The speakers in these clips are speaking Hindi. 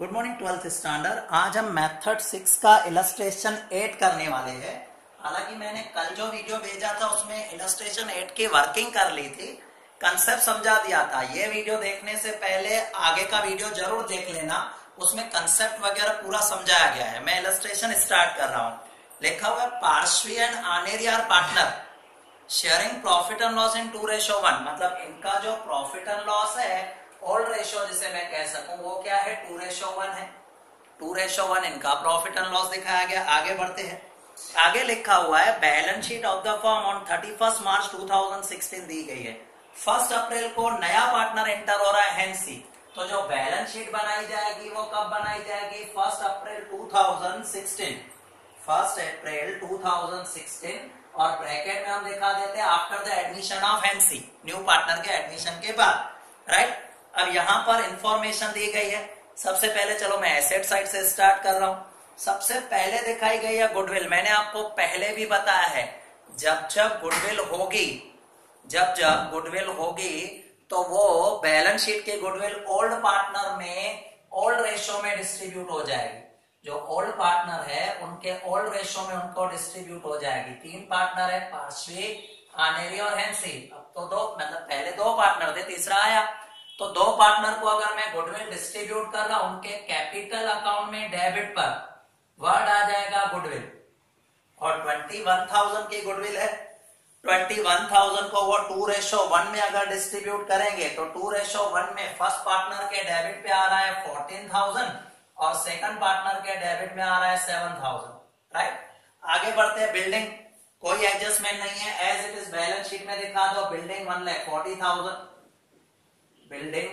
गुड मॉर्निंग ट्वेल्थ स्टैंडर्ड आज हम मेथड सिक्स का इलस्ट्रेशन एट करने वाले हैं। हालाँकि मैंने कल जो वीडियो भेजा था, उसमें इलस्ट्रेशन एट की वर्किंग कर ली थी। कंसेप्ट समझा दिया था। ये वीडियो देखने से पहले आगे का वीडियो ज़रूर देख लेना। उसमें कंसेप्ट वगैरह पूरा समझाया गया है। मैं इलस्ट्रेशन स्टार्ट कर रहा हूँ। लिखा हुआ Parshvi and आनेरियर partner. Sharing profit and loss in two ratio one मतलब इनका जो प्रॉफिट एंड लॉस है ओल्ड रेशो जिसे मैं कह सकूँ, वो क्या है? टू रेशो वन है। टू रेशो वन इनका प्रॉफिट एंड लॉस दिखाया गया। आगे बढ़ते हैं। आगे लिखा हुआ है balance sheet of the firm on thirty first March two thousand sixteen दी गई है। फ़र्स्ट अप्रैल को नया पार्टनर एंटर हो रहा है हेंसी तो जो बैलेंस शीट बनाई जाएगी, वो कब बनाई जाएगी? फ़र्स्ट अप्रैल 2016 फ़र्स्ट अप्रैल 2016 और ब्रैकेट में हम दिखा देते हैं after the admission of Hency new partner के एडमिशन के बाद राइट अब यहाँ पर इंफॉर्मेशन दी गई है। सबसे पहले चलो मैं एसेट साइड से स्टार्ट कर रहा हूँ। सबसे पहले दिखाई गई है गुडविल मैंने आपको पहले भी बताया है, जब जब गुडविल होगी, जब जब गुडविल होगी तो वो बैलेंस शीट के गुडविल ओल्ड पार्टनर में ओल्ड रेशो में डिस्ट्रीब्यूट हो जाएगी। जो ओल्ड पार्टनर है, उनके ओल्ड रेशो में उनको डिस्ट्रीब्यूट हो जाएगी। तीन पार्टनर है पार्श्वी आनेरी और हेंसी अब तो दो मतलब पहले दो पार्टनर थे, तीसरा आया। तो दो पार्टनर को अगर मैं गुडविल डिस्ट्रीब्यूट कर रहा हूँ, उनके कैपिटल अकाउंट में डेबिट पर, वर्ड आ जाएगा गुडविल और ट्वेंटी वन थाउज़ेंड की गुडविल है। ट्वेंटी वन थाउज़ेंड को वो टू रेशो वन में अगर डिस्ट्रीब्यूट करेंगे तो टू रेशो वन में फ़र्स्ट पार्टनर के डेबिट पे आ रहा है फोर्टीन थाउज़ेंड और सेकंड पार्टनर के डेबिट में आ रहा है सेवन थाउज़ेंड राइट आगे बढ़ते हैं, बिल्डिंग। कोई एडजस्टमेंट नहीं है। As it is balance sheet में दिखा दो, building one lakh forty thousand. Building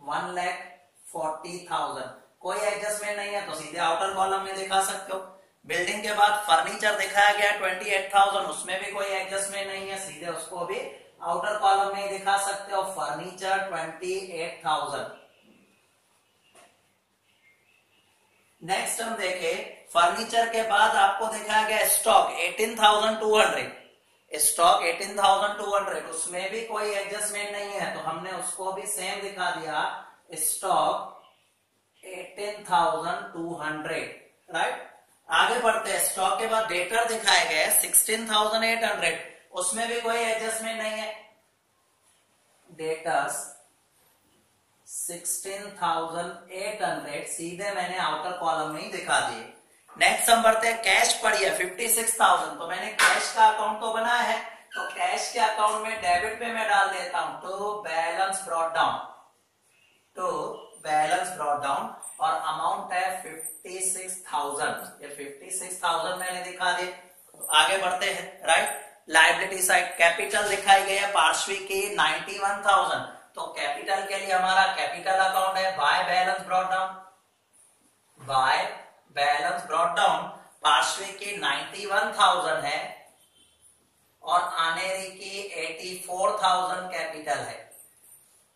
one lakh forty thousand कोई एडजस्टमेंट नहीं है तो सीधे आउटर कॉलम में दिखा सकते हो। बिल्डिंग के बाद फर्नीचर दिखाया गया ट्वेंटी एट थाउज़ेंड उसमें भी कोई एडजस्टमेंट नहीं है, सीधे उसको भी आउटर कॉलम में दिखा सकते हो। Furniture twenty eight thousand next हम देखे फर्नीचर के बाद आपको दिखाया गया stock eighteen thousand two hundred stock 18,200 उसमें भी कोई एडजस्टमेंट नहीं है तो हमने उसको भी सेम दिखा दिया स्टॉक 18,200 राइट आगे बढ़ते हैं स्टॉक के बाद डेटर दिखाए गए 16,800 उसमें भी कोई एडजस्टमेंट नहीं है। डेटर्स 16,800 सीधे मैंने आउटर कॉलम में ही दिखा दिए। नेक्स्ट हम बढ़ते हैं कैश पड़ी है फिफ्टी सिक्स थाउज़ेंड तो मैंने कैश का अकाउंट तो बनाया है तो कैश के अकाउंट में डेबिट पे मैं डाल देता हूँ। तो बैलेंस ब्रॉड डाउन तो बैलेंस ब्रॉड डाउन और अमाउंट है फिफ्टी सिक्स थाउज़ेंड ये फिफ्टी सिक्स थाउज़ेंड मैंने दिखा दिए। तो आगे बढ़ते हैं राइट लाइबिलिटी साइड कैपिटल दिखाई गई है पार्श्वी की नाइन्टी वन थाउज़ेंड तो कैपिटल के लिए हमारा कैपिटल अकाउंट है by balance brought down by balance brought down Parshvi की 91,000 है और आनेरी की 84,000 कैपिटल है।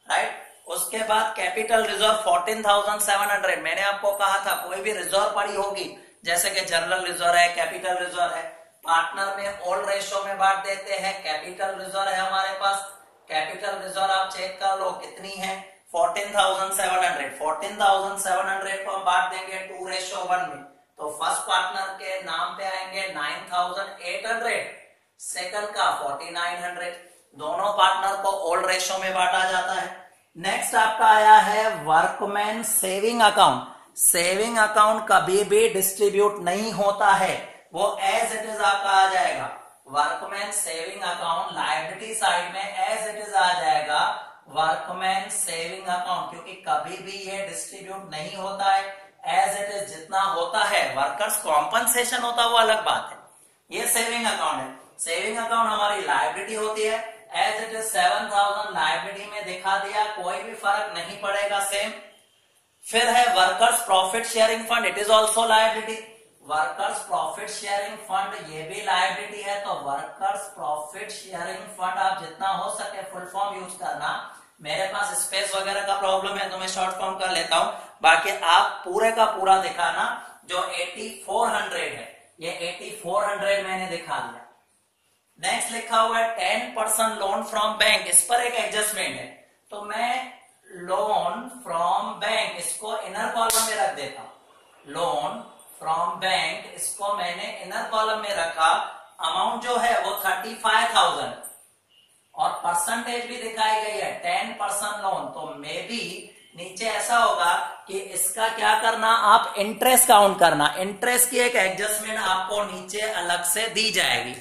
राइट उसके बाद कैपिटल रिज़र्व 14,700 मैंने आपको कहा था कोई भी रिज़र्व पड़ी होगी जैसे कि जनरल रिज़र्व है कैपिटल रिज़र्व है पार्टनर में ओल्ड रेशो में बांट देते हैं कैपिटल रिज़र्व है हमारे पास कैपिटल रिज़र्व आप चेक कर लो कितनी है? 14,700 14,700 को हम बांट देंगे टू रेशो वन में। तो फ़र्स्ट पार्टनर के नाम पे आएँगे 9,800 सेकंड का 4,900 दोनों पार्टनर को ओल्ड रेशो में बांटा जाता है। नेक्स्ट आपका आया है workmen saving account saving account कभी भी डिस्ट्रीब्यूट नहीं होता है। वो एज इट इज़ आपका आ जाएगा। Workmen saving account liability side में एज इट इज़ आ जाएगा। वर्कमैन सेविंग अकाउंट क्योंकि कभी भी ये डिस्ट्रीब्यूट नहीं होता है। एज इट इज़ जितना होता है वर्कर्स कॉम्पनसेशन होता है, वो अलग बात है। ये सेविंग अकाउंट है। सेविंग अकाउंट हमारी लाइबिलिटी होती है। As it is seven thousand liability में दिखा दिया, कोई भी फ़र्क नहीं पड़ेगा सेम फिर है workers profit sharing fund it is also liability workers profit sharing fund ये भी लाइबिलिटी है। तो वर्कर्स प्रॉफिट शेयरिंग फंड आप जितना हो सके फुल फॉर्म यूज़ करना। मेरे पास स्पेस वगैरह का प्रॉब्लम है तो मैं शॉर्ट फॉर्म कर लेता हूँ। बाकी आप पूरे का पूरा दिखाना जो 8400 है। ये 8400 मैंने दिखा दिया। नेक्स्ट लिखा हुआ है ten percent loan from bank इस पर एक एडजस्टमेंट है। तो मैं लोन फ्रॉम बैंक इसको इनर कॉलम में रख देता हूँ। लोन फ्रॉम बैंक इसको मैंने इनर कॉलम में रखा। अमाउंट जो है वो थर्टी फाइव थाउज़ेंड परसेंटेज भी दिखाई गई है टेन परसेंट लोन तो मे बी नीचे ऐसा होगा कि इसका क्या करना, आप इंटरेस्ट काउंट करना। इंटरेस्ट की एक एडजस्टमेंट आपको नीचे अलग से दी जाएगी।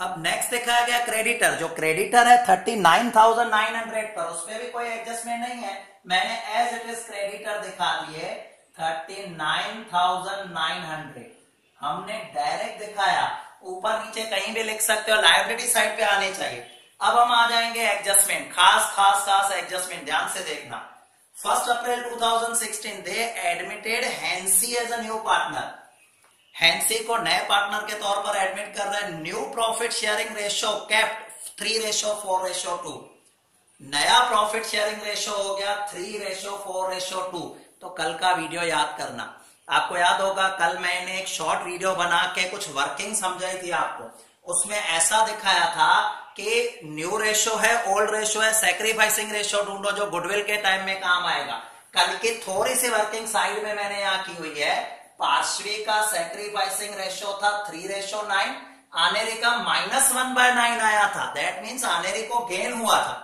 अब नेक्स्ट दिखाया गया क्रेडिटर जो क्रेडिटर है thirty nine thousand nine hundred पर, उस पर भी कोई एडजस्टमेंट नहीं है। मैंने एज इट इज़ क्रेडिटर दिखा दिए thirty nine thousand nine hundred हमने डायरेक्ट दिखाया, ऊपर नीचे कहीं भी लिख सकते हो लाइबिलिटी साइड पे आने चाहिए। अब हम आ जाएँगे एडजस्टमेंट खास खास खास एडजस्टमेंट ध्यान से देखना। First April 2016 they admitted Hency as a new partner Hency को नए पार्टनर के तौर पर एडमिट कर रहे new profit sharing ratio kept three ratio four ratio two नया प्रॉफिट शेयरिंग रेशियो हो गया three ratio four ratio two तो कल का वीडियो याद करना। आपको याद होगा, कल मैंने एक शॉर्ट वीडियो बना के कुछ वर्किंग समझाई थी आपको। उसमें ऐसा दिखाया था कि न्यू रेशो है ओल्ड रेशो है सेक्रीफाइसिंग रेशो ढूंढो जो गुडविल के टाइम में काम आएगा। कल की थोड़ी सी वर्किंग साइड में मैंने यहाँ की हुई है। पार्श्वी का सेक्रीफाइसिंग रेशो था थ्री रेशो नाइन आनेरी का माइनस वन बाय नाइन आया था। दैट मीन्स आनेरी को गेन हुआ था।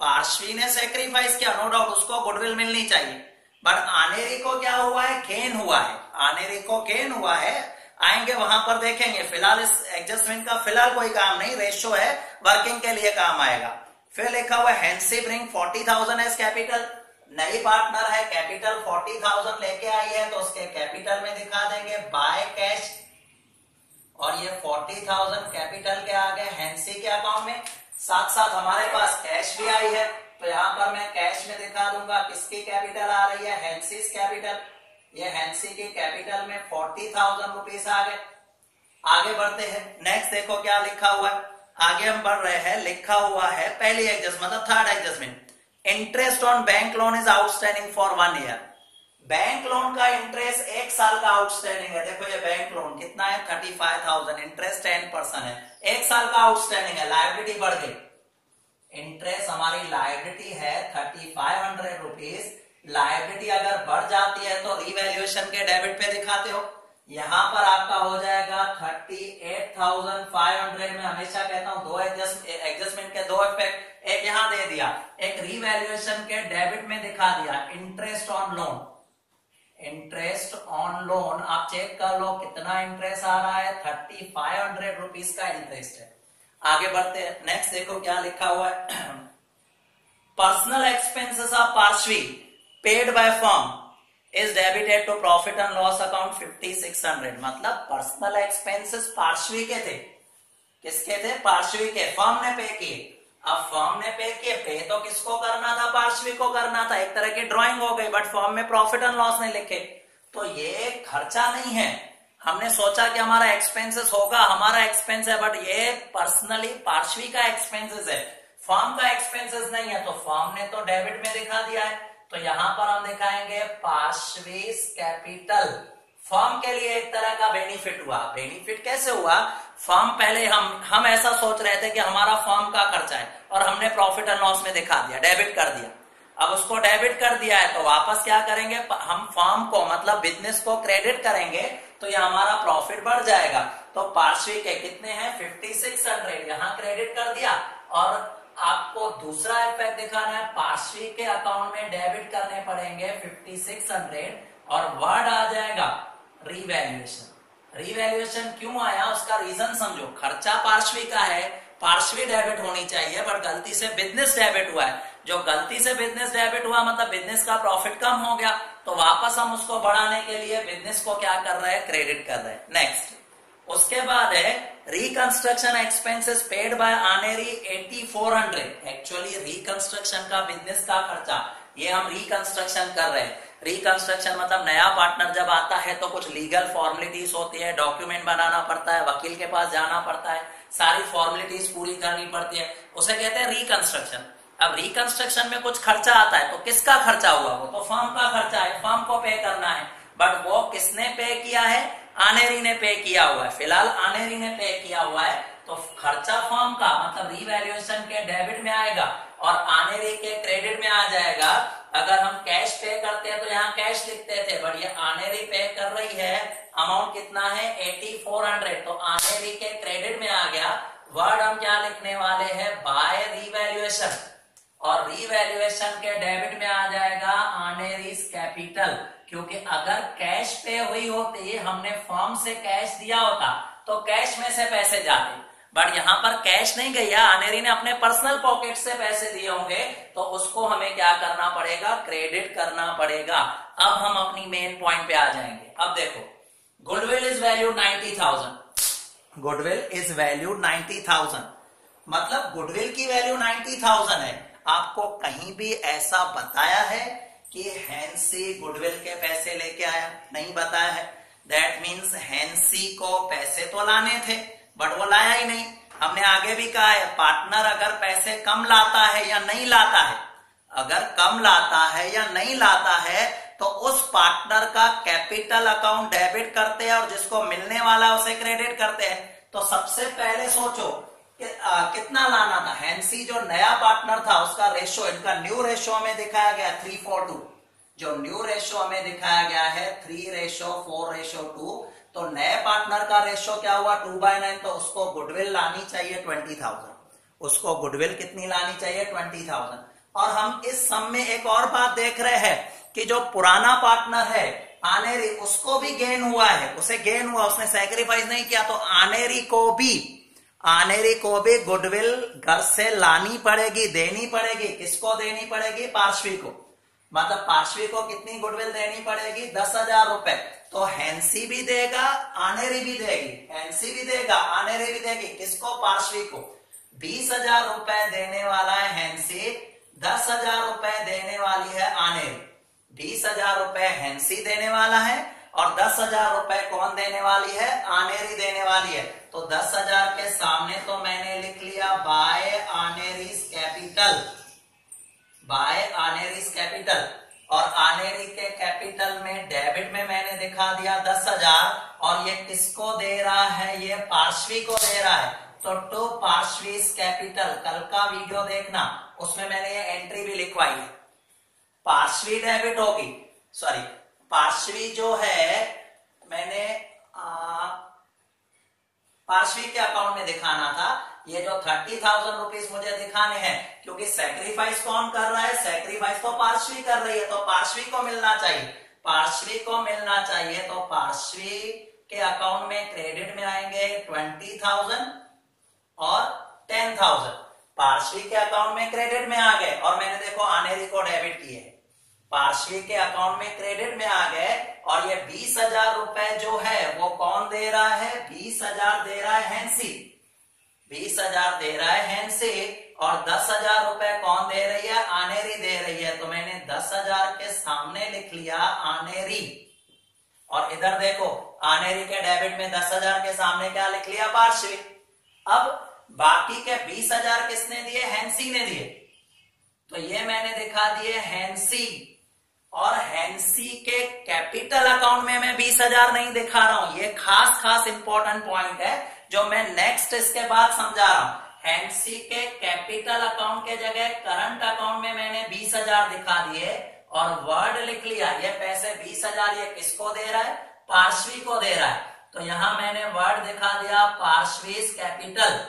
पार्श्वी ने सेक्रीफाइस किया नो डाउट उसको गुडविल मिलनी चाहिए। बट आनेरी को क्या हुआ है? गेन हुआ है। आनेरी को गेन हुआ है। आएँगे वहाँ पर देखेंगे। फ़िलहाल इस एडजस्टमेंट का फ़िलहाल कोई काम नहीं रेशियो है वर्किंग के लिए काम आएगा। फिर लिखा हुआ Hency bring forty thousand as capital नई पार्टनर है कैपिटल फोर्टी थाउज़ेंड लेके आई है तो उसके कैपिटल में दिखा देंगे बाय कैश और ये फोर्टी थाउज़ेंड कैपिटल के आगे हैंसी के अकाउंट में। साथ साथ हमारे पास कैश भी आई है तो यहाँ पर मैं कैश में दिखा दूँगा, किसकी कैपिटल आ रही है? हैंसीज कैपिटल ये हैंसी के कैपिटल में फोर्टी थाउज़ेंड रुपीज़ आ गए। आगे बढ़ते हैं। नेक्स्ट देखो क्या लिखा हुआ है। आगे हम बढ़ रहे हैं। लिखा हुआ है पहली एडजस्ट मतलब third adjustment interest on bank loan is outstanding for one year bank loan का इंटरेस्ट एक साल का आउटस्टैंडिंग है। देखो ये बैंक लोन कितना है? Thirty five thousand interest ten percent है। एक साल का आउटस्टैंडिंग है। लाइबिलिटी बढ़ गई। इंटरेस्ट हमारी लाइबिलिटी है thirty five hundred rupees liability अगर बढ़ जाती है तो रिवैल्यूएशन के डेबिट पे दिखाते हो। यहाँ पर आपका हो जाएगा thirty eight thousand five hundred में हमेशा कहता हूँ दो एडजस्टमेंट के दो इफ़ेक्ट एक यहाँ दे दिया, एक रिवैल्यूएशन के डेबिट में दिखा दिया interest on loan interest on loan आप चेक कर लो, कितना इंटरेस्ट आ रहा है? थर्टी फाइव हंड्रेड रुपीज़ का इंटरेस्ट है। आगे बढ़ते हैं। नेक्स्ट देखो क्या लिखा हुआ है। Personal expenses of Parshvi paid by firm is debited to profit and loss account fifty six hundred मतलब पर्सनल एक्सपेंसेस पार्श्वी के थे। किसके थे? पार्श्वी के। फर्म ने पे किए। अब फर्म ने पे किए। पे तो किसको करना था? पार्श्वी को करना था। एक तरह की ड्राइंग हो गई बट फर्म में प्रॉफिट एंड लॉस नहीं लिखे। तो ये खर्चा नहीं है। हमने सोचा कि हमारा एक्सपेंसेस होगा, हमारा एक्सपेंस है बट ये पर्सनली पार्श्वी का एक्सपेंसेस है। फॉर्म का एक्सपेंसेस नहीं है तो फॉर्म ने तो डेबिट में दिखा दिया है। तो यहाँ पर हम दिखाएँगे पार्श्वीस कैपिटल। फर्म के लिए एक तरह का बेनिफिट हुआ। बेनिफिट कैसे हुआ? फर्म पहले हम हम ऐसा सोच रहे थे कि हमारा फर्म का खर्चा है और हमने प्रॉफिट एंड लॉस में दिखा दिया, डेबिट कर दिया। अब उसको डेबिट कर दिया है तो वापस क्या करेंगे? हम फर्म को मतलब बिज़नेस को क्रेडिट करेंगे तो ये हमारा प्रॉफिट बढ़ जाएगा। तो पार्श्वी के कितने हैं? Fifty six hundred. यहाँ क्रेडिट कर दिया और आपको दूसरा इफ़ेक्ट दिखाना है, पार्श्वी के अकाउंट में डेबिट करने पड़ेंगे 5600 और वर्ड आ जाएगा रिवैल्यूएशन रिवैल्यूएशन क्यों आया? उसका रीजन समझो। खर्चा पार्श्वी का है, पार्श्वी डेबिट होनी चाहिए, पर गलती से बिज़नेस डेबिट हुआ है। जो गलती से बिज़नेस डेबिट हुआ मतलब बिज़नेस का प्रॉफिट कम हो गया तो वापस हम उसको बढ़ाने के लिए बिज़नेस को क्या कर रहे हैं? क्रेडिट कर रहे हैं। नेक्स्ट उसके बाद है reconstruction expenses paid by Aneri 8400 actually reconstruction का बिज़नेस का खर्चा, ये हम रिकंस्ट्रक्शन कर रहे हैं। रिकंस्ट्रक्शन मतलब नया पार्टनर जब आता है तो कुछ लीगल फॉर्मेलिटीज होती है डॉक्यूमेंट बनाना पड़ता है, वकील के पास जाना पड़ता है, सारी फॉर्मेलिटीज पूरी करनी पड़ती है। उसे कहते हैं रिकंस्ट्रक्शन अब रिकंस्ट्रक्शन में कुछ खर्चा आता है तो किसका खर्चा हुआ? वो तो फर्म का खर्चा है फर्म को पे करना है। बट वो किसने पे किया है? आनेरी ने पे किया हुआ है। फ़िलहाल आनेरी ने पे किया हुआ है तो खर्चा फॉर्म का मतलब रीवैल्यूएशन के डेबिट में आएगा और आनेरी के क्रेडिट में आ जाएगा। अगर हम कैश पे करते हैं तो यहाँ कैश लिखते थे बट ये आनेरी पे कर रही है। अमाउंट कितना है? एटी फोर हंड्रेड तो आनेरी के क्रेडिट में आ गया। वर्ड हम क्या लिखने वाले हैं? बाय रीवैल्यूएशन और रीवैल्यूएशन के डेबिट में आ जाएगा आने रीस कैपिटल क्योंकि अगर कैश पे हुई होती, हमने फॉर्म से कैश दिया होता तो कैश में से पैसे जाते। बट यहाँ पर कैश नहीं गया अनेरी ने अपने पर्सनल पॉकेट से पैसे दिए होंगे तो उसको हमें क्या करना पड़ेगा? क्रेडिट करना पड़ेगा। अब हम अपनी मेन पॉइंट पे आ जाएँगे। अब देखो goodwill is value ninety thousand goodwill is value ninety thousand मतलब गुडविल की वैल्यू नाइन्टी थाउज़ेंड है। आपको कहीं भी ऐसा बताया है कि हैंसी गुडविल के पैसे लेके आया। नहीं बताया है। दैट मीन्स हैंसी को पैसे तो लाने थे बट वो लाया ही नहीं। हमने आगे भी कहा है पार्टनर अगर पैसे कम लाता है या नहीं लाता है, अगर कम लाता है या नहीं लाता है तो उस पार्टनर का कैपिटल अकाउंट डेबिट करते हैं और जिसको मिलने वाला उसे क्रेडिट करते हैं। तो सबसे पहले सोचो कितना लाना था? हैंसी जो नया पार्टनर था, उसका रेशो इनका न्यू रेशो में दिखाया गया थ्री फोर टू जो न्यू रेशो हमें दिखाया गया है three ratio four ratio two तो नए पार्टनर का रेशियो क्या हुआ? टू बाय नाइन तो उसको गुडविल लानी चाहिए ट्वेंटी थाउज़ेंड उसको गुडविल कितनी लानी चाहिए? ट्वेंटी थाउज़ेंड और हम इस सम में एक और बात देख रहे हैं कि जो पुराना पार्टनर है, आनेरी, उसको भी गेन हुआ है। उसे गेन हुआ, उसने सेक्रीफाइस नहीं किया तो आनेरी को भी आनेरी को भी गुडविल, घर से लानी पड़ेगी, देनी पड़ेगी। किसको देनी पड़ेगी? पार्श्वी को। मतलब पार्श्वी को कितनी गुडविल देनी पड़ेगी? दस हज़ार रुपए। तो हैंसी भी देगा आनेरी भी देगी। हैंसी भी देगा आनेरी भी देगी। किसको? पार्श्वी को। बीस हज़ार रुपए देने वाला है हैंसी। दस हज़ार रुपए देने वाली है आनेरी बीस हज़ार रुपए हैंसी देने वाला है। और दस हज़ार रुपए कौन देने वाली है? आनेरी देने वाली है। तो दस हज़ार के सामने तो मैंने लिख लिया by Aneri's capital by Aneri's capital और आनेरी के कैपिटल में डेबिट में मैंने दिखा दिया दस हज़ार। और ये किसको दे रहा है? ये पार्श्वी को दे रहा है। तो टू पार्श्वी कैपिटल, कल का वीडियो देखना। उसमें मैंने ये एंट्री भी लिखवाई है। पार्श्वी डेबिट होगी। सॉरी पार्श्वी जो है, मैंने पार्श्वी के अकाउंट में दिखाना था। ये जो थर्टी थाउज़ेंड रुपीज़ मुझे दिखाने हैं, क्योंकि सेक्रीफाइस कौन कर रहा है? सेक्रीफाइस तो पार्श्वी कर रही है तो पार्श्वी को मिलना चाहिए। पार्श्वी को मिलना चाहिए तो पार्श्वी के अकाउंट में क्रेडिट में आएँगे ट्वेंटी थाउज़ेंड और टेन थाउज़ेंड पार्श्वी के अकाउंट में क्रेडिट में आ गए, और मैंने देखो आनेरी को डेबिट किए पार्श्वी के अकाउंट में क्रेडिट में आ गए और ये बीस हज़ार रुपए जो है, वो कौन दे रहा है? बीस हज़ार दे रहा है हैंसी बीस हज़ार दे रहा है हैंड से और दस हज़ार रुपए कौन दे रही है? आनेरी दे रही है। तो मैंने दस हज़ार के सामने लिख लिया आनेरी। और इधर देखो, आनेरी के डेबिट में दस हज़ार के सामने क्या लिख लिया? पार्श्वी। अब बाकी के बीस हज़ार किसने दिए? हैंसी ने दिए। तो ये मैंने दिखा दिए हैंसी और हैंसी के कैपिटल अकाउंट में मैं बीस हज़ार नहीं दिखा रहा हूँ। ये खास खास इंपॉर्टेंट पॉइंट है, जो मैं नेक्स्ट इसके बाद समझा रहा हूँ। एनसी के कैपिटल अकाउंट के जगह करंट अकाउंट में मैंने बीस हज़ार दिखा दिए और वर्ड लिख लिया, ये पैसे बीस हज़ार ये किसको दे रहा है? पार्श्वी को दे रहा है। तो यहाँ मैंने वर्ड दिखा दिया, पार्श्वीज कैपिटल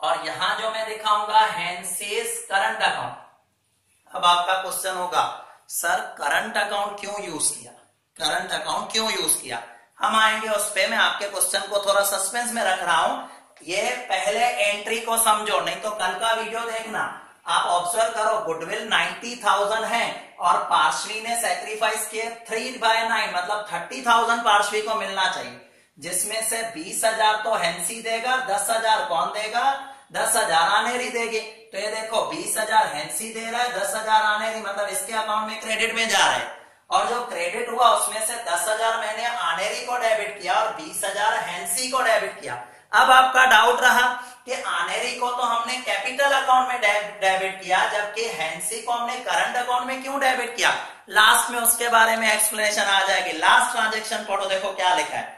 और यहाँ जो मैं दिखाऊँगा हैंसीज करंट अकाउंट अब आपका क्वेश्चन होगा सर करंट अकाउंट क्यों यूज़ किया? करंट अकाउंट क्यों यूज़ किया? हम आएँगे उस पे, मैं आपके क्वेश्चन को थोड़ा सस्पेंस में रख रहा हूँ। ये पहले एंट्री को समझो, नहीं तो कल का वीडियो देखना। आप ऑब्ज़र्व करो गुडविल नाइन्टी थाउज़ेंड है और पार्शवी ने सेक्रीफाइस किए थ्री बाय नाइन मतलब थर्टी थाउज़ेंड पार्शवी को मिलना चाहिए। जिसमें से बीस हज़ार तो हैंसी देगा, दस हज़ार कौन देगा? दस हज़ार आनेरी देगी। तो ये देखो, बीस हज़ार हैंसी दे रहा है, दस हज़ार आनेरी मतलब इसके अकाउंट में क्रेडिट में जा रहा है। और जो क्रेडिट हुआ, उसमें से दस हज़ार मैंने आनेरी को डेबिट किया और बीस हज़ार हैंसी को डेबिट किया। अब आपका डाउट रहा कि आनेरी को तो हमने कैपिटल अकाउंट में डेबिट किया, जबकि हैंसी को हमने करंट अकाउंट में क्यों डेबिट किया? लास्ट में उसके बारे में एक्सप्लेनेशन आ जाएगी। लास्ट ट्रांजेक्शन फ़ोटो देखो क्या लिखा है।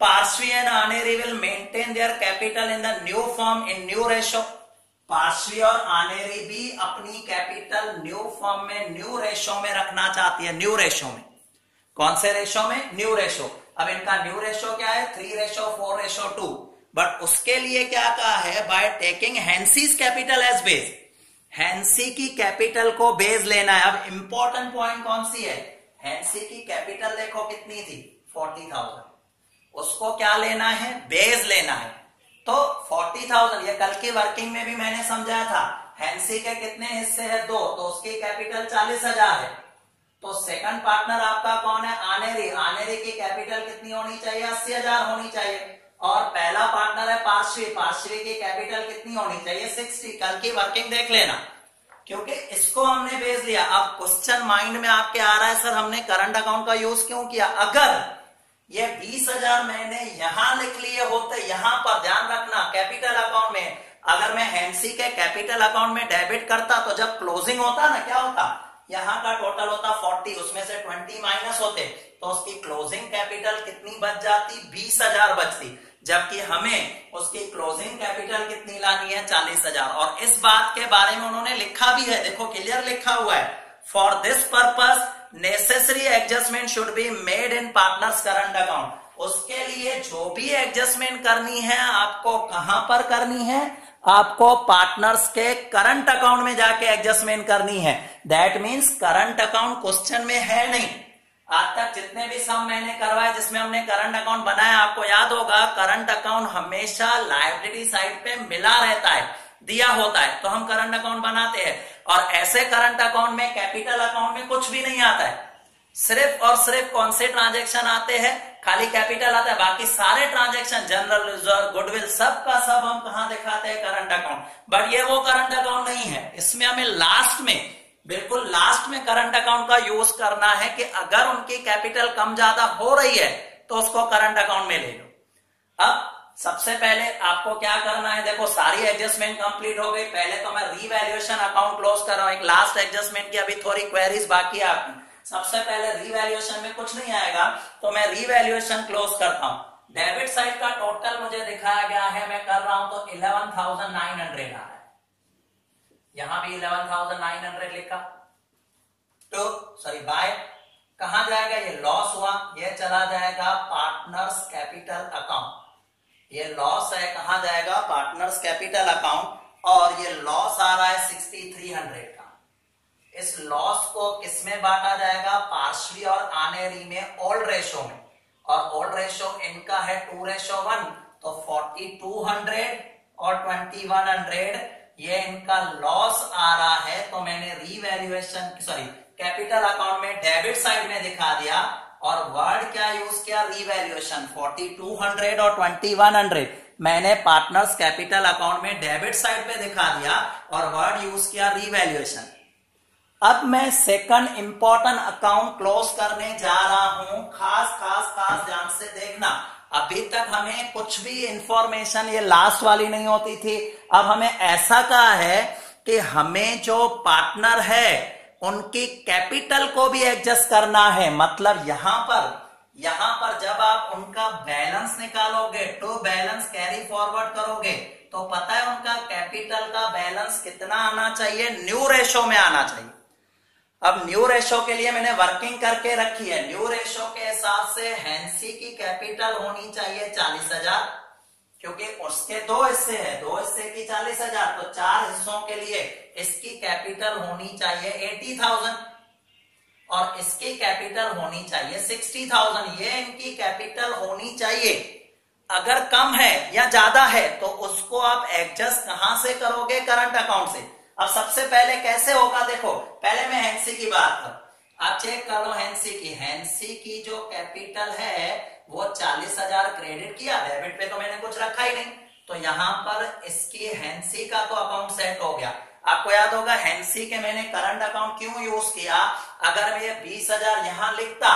Parshvi and Aneri will maintain their capital in the new form, in new ratio. Parshvi और आनेरी भी अपनी कैपिटल न्यू फॉर्म में न्यू रेशो में रखना चाहती है न्यू रेशो में। कौन से रेशो में? न्यू रेशो अब इनका न्यू रेशो क्या है? Three ratio four ratio two but उसके लिए क्या कहा है? By taking हैंसीज capital as base Hansi की कैपिटल को बेस लेना है। अब इंपॉर्टेंट पॉइंट कौन सी है? हैंसी की कैपिटल देखो कितनी थी? फोर्टी थाउज़ेंड उसको क्या लेना है? बेस लेना है। तो फोर्टी थाउज़ेंड, ये कल की वर्किंग में भी मैंने समझाया था। हैंसी के कितने हिस्से हैं? दो। तो उसकी कैपिटल चालीस हज़ार है। तो सेकंड पार्टनर आपका कौन है? आनेरी। आनेरी की कैपिटल कितनी होनी चाहिए? अस्सी हज़ार होनी चाहिए। और पहला पार्टनर है पार्श्वी। पार्श्वी की कैपिटल कितनी होनी चाहिए? सिक्सटी। कल की वर्किंग देख लेना। क्योंकि इसको हमने भेज लिया। अब क्वेश्चन माइंड में आपके आ रहा है, सर, हमने करंट अकाउंट का यूज़ क्यों किया? अगर ये बीस हज़ार मैंने यहाँ लिख लिए होते, यहाँ पर ध्यान रखना, कैपिटल अकाउंट में। अगर मैं हैंसी के कैपिटल अकाउंट में डेबिट करता तो जब क्लोजिंग होता ना, क्या होता? यहाँ का टोटल होता फोर्टी, उसमें से ट्वेंटी माइनस होते। तो उसकी क्लोजिंग कैपिटल कितनी बच जाती? बीस हज़ार बचती। जबकि हमें उसकी क्लोजिंग कैपिटल कितनी लानी है? चालीस हज़ार। और इस बात के बारे में उन्होंने लिखा भी है, देखो, क्लियर लिखा हुआ है। For this purpose necessary adjustment should be made in partners current account उसके लिए जो भी एडजस्टमेंट करनी है, आपको कहाँ पर करनी है? आपको पार्टनर्स के करंट अकाउंट में जाके एडजस्टमेंट करनी है। That means current account question में है नहीं। आज तक जितने भी सम मैंने करवाए, जिसमें हमने करंट अकाउंट बनाया, आपको याद होगा करंट अकाउंट हमेशा लाइब्रेरी साइड पे मिला रहता है। दिया होता है तो हम करंट अकाउंट बनाते हैं। और ऐसे करंट अकाउंट में, कैपिटल अकाउंट में कुछ भी नहीं आता है। सिर्फ़ और सिर्फ़ कौन से ट्रांजेक्शन आते हैं? खाली कैपिटल आता है, बाकी सारे ट्रांजेक्शन, जनरल रिज़र्व, गुडविल सब का सब हम कहा दिखाते हैं? Current account. बट ये वो करंट अकाउंट नहीं है। इसमें हमें लास्ट में, बिल्कुल लास्ट में करंट अकाउंट का यूज़ करना है कि अगर उनकी कैपिटल कम ज़्यादा हो रही है तो उसको करंट अकाउंट में ले लो। अब सबसे पहले आपको क्या करना है? देखो, सारी एडजस्टमेंट कंप्लीट हो गई। पहले तो मैं रीवैल्यूएशन अकाउंट क्लोज कर रहा हूँ। एक लास्ट एडजस्टमेंट की अभी थोड़ी क्वेरीज बाकी है आपकी। सबसे पहले रीवैल्यूएशन में कुछ नहीं आएगा तो मैं रीवैल्यूएशन क्लोज करता हूँ। डेबिट साइड का टोटल मुझे दिखाया गया है, मैं कर रहा हूँ तो इलेवन थाउज़ेंड नाइन हंड्रेड आ रहा है। यहाँ भी इलेवन थाउज़ेंड नाइन हंड्रेड लिखा। तो सॉरी बाय कहा जाएगा? ये लॉस हुआ, ये चला जाएगा पार्टनर्स कैपिटल अकाउंट ये लॉस है, कहा जाएगा? पार्टनर्स कैपिटल अकाउंट और ये लॉस आ रहा है सिक्सटी थ्री हंड्रेड का। इस लॉस को किसमें बांटा जाएगा? पार्शवी और आनेरी में ओल्ड रेशो में। और ओल्ड रेशो इनका है टू रेशो वन तो फोर्टी टू हंड्रेड और ट्वेंटी वन हंड्रेड ये इनका लॉस आ रहा है। तो मैंने रीवैल्यूएशन सॉरी कैपिटल अकाउंट में डेबिट साइड में दिखा दिया। और वर्ड क्या यूज़ किया? रीवैल्यूएशन 4200 और 2100 मैंने पार्टनर्स कैपिटल अकाउंट में डेबिट साइड पे दिखा दिया और वर्ड यूज़ किया रीवैल्यूएशन अब मैं सेकंड इंपॉर्टेंट अकाउंट क्लोज करने जा रहा हूँ। खास खास खास ध्यान से देखना। अभी तक हमें कुछ भी इंफॉर्मेशन ये लास्ट वाली नहीं होती थी। अब हमें ऐसा कहा है कि हमें जो पार्टनर है उनकी कैपिटल को भी एडजस्ट करना है। मतलब यहाँ पर यहाँ पर जब आप उनका बैलेंस निकालोगे, टू बैलेंस कैरी फॉरवर्ड करोगे तो पता है उनका कैपिटल का बैलेंस कितना आना चाहिए? न्यू रेशो में आना चाहिए। अब न्यू रेशो के लिए मैंने वर्किंग करके रखी है। न्यू रेशो के हिसाब से हैंसी की कैपिटल होनी चाहिए चालीस हज़ार। क्योंकि उसके दो हिस्से हैं। दो हिस्से की चालीस हज़ार तो चार हिस्सों के लिए इसकी कैपिटल होनी चाहिए एटी थाउज़ेंड। और इसकी कैपिटल होनी चाहिए सिक्सटी थाउज़ेंड। ये इनकी कैपिटल होनी चाहिए। अगर कम है या ज़्यादा है तो उसको आप एडजस्ट कहाँ से करोगे? करंट अकाउंट से। अब सबसे पहले कैसे होगा? देखो, पहले मैं हैंसी की बात करूँ। आप चेक करो हैंसी की हैंसी की जो कैपिटल है, वो चालीस हज़ार क्रेडिट किया डेबिट पे तो मैंने कुछ रखा ही नहीं। तो यहाँ पर इसकी हैंसी का तो अकाउंट सेट हो गया। आपको याद होगा हैंसी के मैंने करंट अकाउंट क्यों यूज़ किया? अगर मैं बीस हज़ार यहाँ लिखता,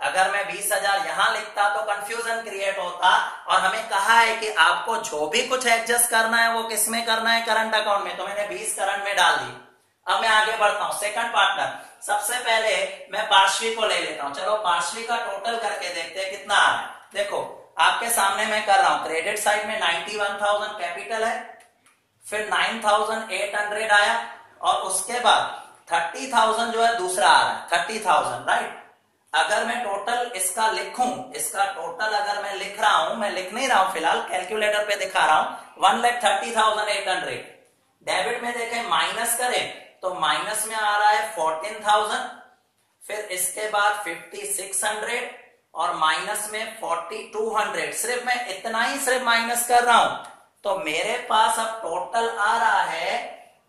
अगर मैं बीस हज़ार यहाँ लिखता तो कंफ्यूजन क्रिएट होता और हमें कहा है कि आपको जो भी कुछ एडजस्ट करना है, वो किसमें करना है करंट अकाउंट में? तो मैंने बीस करंट में डाल दी। अब मैं आगे बढ़ता हूँ। सेकंड पार्टनर सबसे पहले मैं पार्श्वी को ले लेता हूँ। चलो पार्श्वी का टोटल करके देखते हैं कितना आ रहा है। देखो आपके सामने मैं कर रहा हूँ। क्रेडिट साइड में 91,000 कैपिटल है फिर 9,800 आया और उसके बाद 30,000 जो है दूसरा आ रहा है। 30,000 राइट अगर मैं टोटल इसका लिखूं इसका टोटल अगर मैं लिख रहा हूँ मैं लिख नहीं रहा हूँ फ़िलहाल कैलकुलेटर पे दिखा रहा हूँ one lakh thirty thousand eight hundred debit में देखें माइनस करें तो माइनस में आ रहा है फोर्टीन थाउज़ेंड, फिर इसके बाद फिफ्टी सिक्स हंड्रेड और माइनस में फोर्टी टू हंड्रेड। सिर्फ़ मैं इतना ही सिर्फ़ माइनस कर रहा हूँ। तो मेरे पास अब टोटल आ रहा है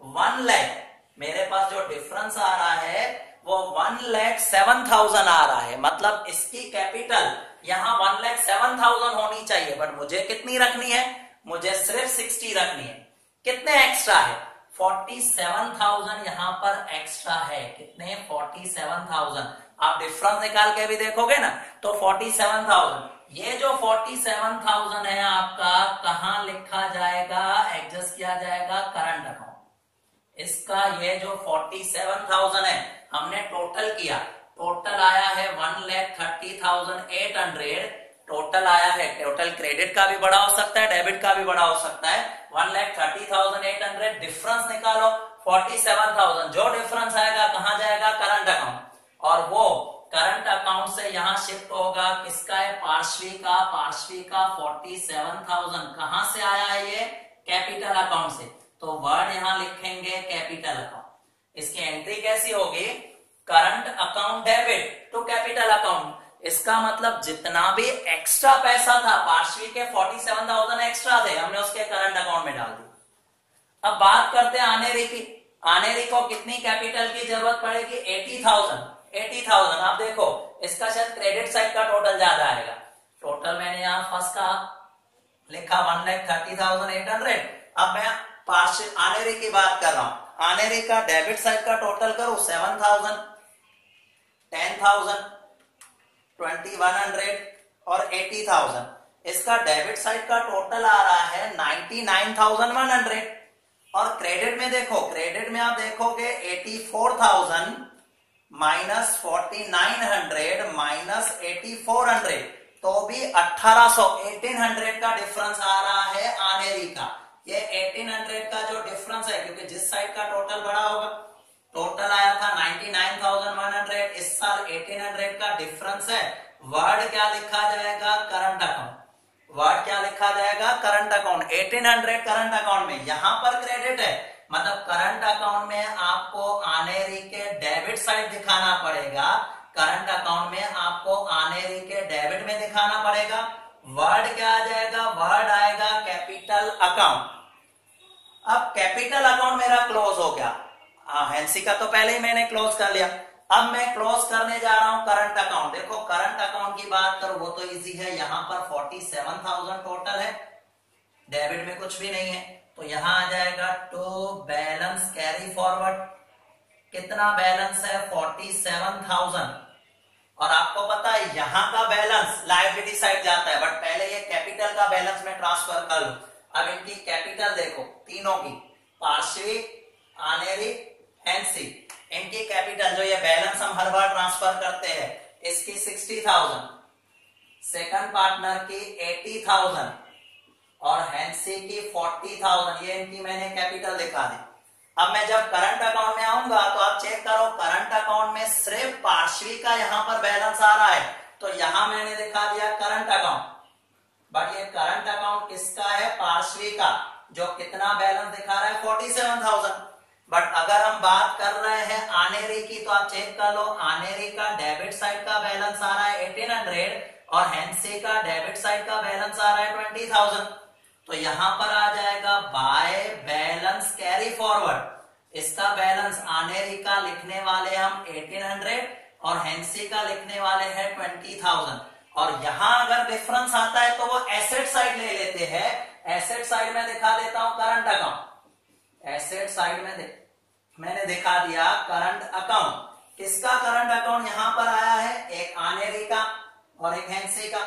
वन लैख। मेरे पास जो डिफरेंस आ रहा है, वो वन लैख सेवन थाउज़ेंड आ रहा है। मतलब इसकी कैपिटल यहाँ वन लैख सेवन थाउज़ेंड होनी चाहिए। बट मुझे कितनी रखनी है? मुझे सिर्फ़ सिक्सटी रखनी है। कितने एक्स्ट्रा है? फोर्टी सेवन थाउज़ेंड यहाँ पर एक्स्ट्रा है। कितने? फोर्टी सेवन थाउज़ेंड आप डिफरेंस निकाल के भी देखोगे ना तो फोर्टी सेवन थाउज़ेंड ये जो फोर्टी सेवन थाउज़ेंड है आपका, कहा लिखा जाएगा? एडजस्ट किया जाएगा करंट अकाउंट इसका ये जो फोर्टी सेवन थाउज़ेंड है, हमने टोटल किया। टोटल आया है one lakh thirty thousand eight hundred total आया है, टोटल क्रेडिट का भी बड़ा हो सकता है, डेबिट का भी बड़ा हो सकता है। One lakh thirty thousand eight hundred difference निकालो, फोर्टी सेवन थाउज़ेंड। जो डिफरेंस आएगा, कहाँ जाएगा? Current account. और वो करंट अकाउंट से यहाँ शिफ्ट होगा, किसका है? पार्शवी का पार्शवी का फोर्टी सेवन थाउज़ेंड। कहाँ से आया है ये? कैपिटल अकाउंट से। तो वर्ड यहाँ लिखेंगे, कैपिटल अकाउंट। इसकी एंट्री कैसी होगी? Current account debit to capital account. इसका मतलब जितना भी एक्स्ट्रा पैसा था, पार्शवी के फोर्टी सेवन थाउज़ेंड एक्स्ट्रा थे, हमने उसके करंट अकाउंट में डाल दी अब बात करते हैं आनेरी की आनेरी को कितनी कैपिटल की ज़रूरत पड़ेगी? एटी थाउज़ेंड एटी थाउज़ेंड आप देखो, इसका शायद क्रेडिट साइड का टोटल ज़्यादा आएगा। टोटल मैंने यहाँ फ़र्स्ट का लिखा one lakh thirty thousand eight hundred अब मैं पार्शियल आनेरी की बात कर रहा हूँ। आनेरी का डेबिट साइड का टोटल करो seven thousand ten thousand twenty one hundred और एटी थाउज़ेंड इसका डेबिट साइड का टोटल आ रहा है ninety nine thousand one hundred और क्रेडिट में देखो क्रेडिट में आप देखोगे eighty four thousand minus forty nine hundred minus eighty four hundred तो भी अठारह सौ एटीन हंड्रेड का डिफरेंस आ रहा है आनेरी का ये 1800 का जो डिफरेंस है, क्योंकि जिस साइड का टोटल बड़ा होगा टोटल आया था 99,100 इस साल 1800 का डिफरेंस है। वर्ड क्या लिखा जाएगा? करंट अकाउंट वर्ड क्या लिखा जाएगा? करंट अकाउंट 1800 करंट अकाउंट में। यहाँ पर क्रेडिट है। मतलब करंट अकाउंट में आपको आनेरी के डेबिट साइड दिखाना पड़ेगा। करंट अकाउंट में आपको आनेरी के डेबिट में दिखाना पड़ेगा। वर्ड क्या आ जाएगा? वर्ड आएगा कैपिटल अकाउंट अब कैपिटल अकाउंट मेरा क्लोज हो गया। हैंसी का तो पहले ही मैंने क्लोज कर लिया। अब मैं क्लोज करने जा रहा हूँ करंट अकाउंट देखो करंट अकाउंट की बात करो, वो तो इजी है। यहाँ पर फोर्टी सेवन थाउज़ेंड टोटल है। डेबिट में कुछ भी नहीं है। तो यहाँ आ जाएगा टू बैलेंस कैरी फॉरवर्ड कितना बैलेंस है? फोर्टी सेवन थाउज़ेंड और आपको पता है, यहाँ का बैलेंस लाइबिलिटी साइड जाता है। बट पहले ये कैपिटल का बैलेंस में ट्रांसफ़र कर लू। अब इनकी कैपिटल देखो, तीनों की। पार्शवी आनेरी एनसी इनकी कैपिटल जो ये बैलेंस हम हर बार ट्रांसफ़र करते हैं, इसकी सिक्सटी थाउज़ेंड सेकंड पार्टनर की एटी थाउज़ेंड और हैंसी की फोर्टी थाउज़ेंड ये इनकी मैंने कैपिटल दिखा दी। अब मैं जब करंट अकाउंट में आऊँगा तो आप चेक करो करंट अकाउंट में सिर्फ़ पार्शवी का यहाँ पर बैलेंस आ रहा है। तो यहाँ मैंने दिखा दिया करंट अकाउंट बट ये करंट अकाउंट किसका है? पार्शवी का, जो कितना बैलेंस दिखा रहा है? फोर्टी सेवन थाउज़ेंड बट अगर हम बात कर रहे हैं आनेरी की तो आप चेक कर लो आनेरी का डेबिट साइड का बैलेंस आ रहा है एटीन हंड्रेड और हैंसी का डेबिट साइड का बैलेंस आ रहा है ट्वेंटी थाउज़ेंड तो यहाँ पर आ जाएगा बाय बैलेंस कैरी फॉरवर्ड इसका बैलेंस आनेरी का लिखने वाले हम एटीन हंड्रेड और हैंसी का लिखने वाले हैं ट्वेंटी और यहाँ अगर डिफरेंस आता है तो वो एसेट साइड ले लेते हैं. एसेट साइड में दिखा देता हूँ करंट अकाउंट एसेट साइड में दे, मैंने दिखा दिया करंट अकाउंट। किसका करंट अकाउंट यहाँ पर आया है? एक आनेरी का और एक हैंसी का।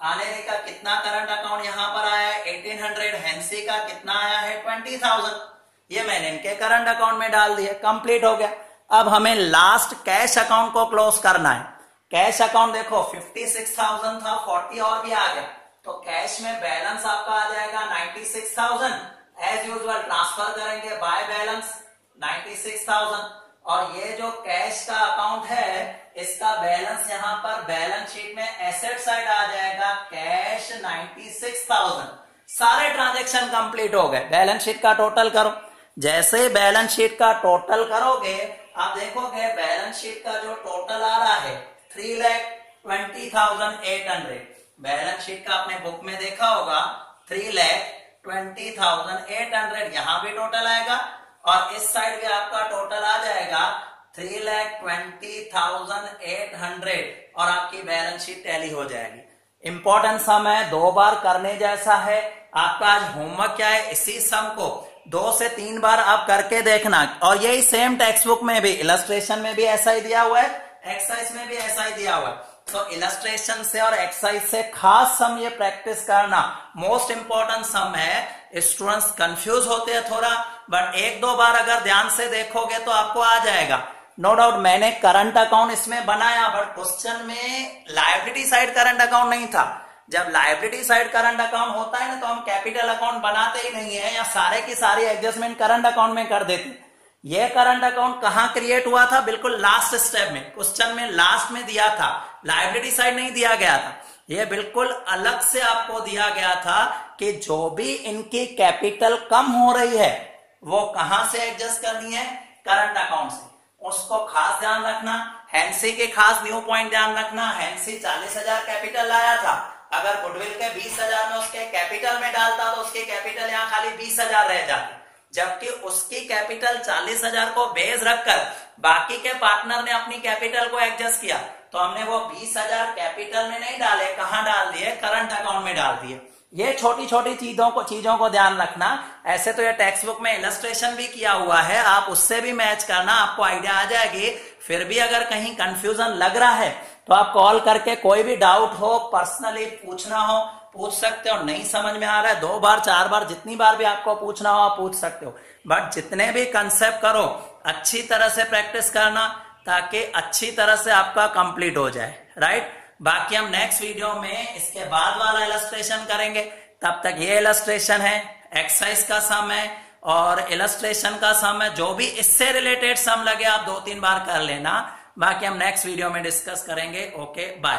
आनेरी का कितना करंट अकाउंट यहाँ पर आया है? 1800 हैंसी का कितना आया है? 20000 ये मैंने इनके करंट अकाउंट में डाल दिया। कंप्लीट हो गया। अब हमें लास्ट कैश अकाउंट को क्लोज करना है। कैश अकाउंट देखो, फिफ्टी सिक्स थाउज़ेंड था, फोर्टी और भी आ गया। तो कैश में बैलेंस आपका आ जाएगा ninety six thousand. As usual transfer करेंगे, by balance. Ninety six thousand और ये जो कैश का अकाउंट है, इसका बैलेंस यहाँ पर बैलेंस शीट में एसेट साइड आ जाएगा कैश नाइन्टी सिक्स थाउज़ेंड सारे ट्रांजेक्शन कंप्लीट हो गए। बैलेंस शीट का टोटल करो। जैसे बैलेंस शीट का टोटल करोगे, आप देखोगे बैलेंस शीट का जो टोटल आ रहा है three lakh twenty thousand eight hundred balance sheet का आपने बुक में देखा होगा three lakh twenty thousand eight hundred यहाँ भी टोटल आएगा और इस साइड भी आपका टोटल आ जाएगा three lakh twenty thousand eight hundred और आपकी बैलेंस शीट टैली हो जाएगी। इंपॉर्टेंट सम है, दो बार करने जैसा है। आपका आज होमवर्क क्या है? इसी सम को दो से तीन बार आप करके देखना। और यही सेम टेक्स्ट बुक में भी इलस्ट्रेशन में भी ऐसा ही दिया हुआ है एक्सरसाइज में भी ऐसा ही दिया हुआ है। तो इलस्ट्रेशन से और एक्सरसाइज से खास सम ये प्रैक्टिस करना। मोस्ट इंपॉर्टेंट सम है। स्टूडेंट्स कंफ्यूज होते हैं थोड़ा बट एक दो बार अगर ध्यान से देखोगे तो आपको आ जाएगा। नो no डाउट मैंने करंट अकाउंट इसमें बनाया बट क्वेश्चन में लाइबिलिटी साइड करंट अकाउंट नहीं था। जब लाइबिलिटी साइड करंट अकाउंट होता है ना तो हम कैपिटल अकाउंट बनाते ही नहीं है, या सारे की सारी एडजस्टमेंट करंट अकाउंट में कर देते ये करंट अकाउंट कहाँ क्रिएट हुआ था? बिल्कुल लास्ट स्टेप में क्वेश्चन में लास्ट में दिया था। लाइबिलिटी साइड नहीं दिया गया था। ये बिल्कुल अलग से आपको दिया गया था कि जो भी इनकी कैपिटल कम हो रही है, वो कहाँ से एडजस्ट करनी है? करंट अकाउंट से। उसको खास ध्यान रखना हैंसी के खास न्यू पॉइंट ध्यान रखना। हैंसी चालीस हज़ार कैपिटल लाया था। अगर गुडविल के बीस हज़ार में उसके कैपिटल में डालता तो उसके कैपिटल यहाँ खाली बीस हज़ार रह जाते। जबकि उसकी कैपिटल चालीस हज़ार को बेस रखकर बाकी के पार्टनर ने अपनी कैपिटल को एडजस्ट किया तो हमने वो बीस हज़ार कैपिटल में नहीं डाले, कहाँ डाल दिए? करंट अकाउंट में डाल दिए। ये छोटी छोटी चीज़ों को चीज़ों को ध्यान रखना। ऐसे तो ये टेक्स्ट बुक में इलस्ट्रेशन भी किया हुआ है। आप उससे भी मैच करना, आपको आइडिया आ जाएगी। फिर भी अगर कहीं कंफ्यूजन लग रहा है तो आप कॉल करके कोई भी डाउट हो पर्सनली पूछना हो पूछ सकते हो, नहीं समझ में आ रहा है, दो बार, चार बार, जितनी बार भी आपको पूछना हो, आप पूछ सकते हो। बट जितने भी कंसेप्ट करो, अच्छी तरह से प्रैक्टिस करना, ताकि अच्छी तरह से आपका कंप्लीट हो जाए राइट बाकी हम नेक्स्ट वीडियो में इसके बाद वाला इलस्ट्रेशन करेंगे। तब तक ये इलस्ट्रेशन है एक्सरसाइज का सम है और इलस्ट्रेशन का सम है जो भी इससे रिलेटेड सम लगे, आप दो तीन बार कर लेना। बाकी हम नेक्स्ट वीडियो में डिस्कस करेंगे। Okay bye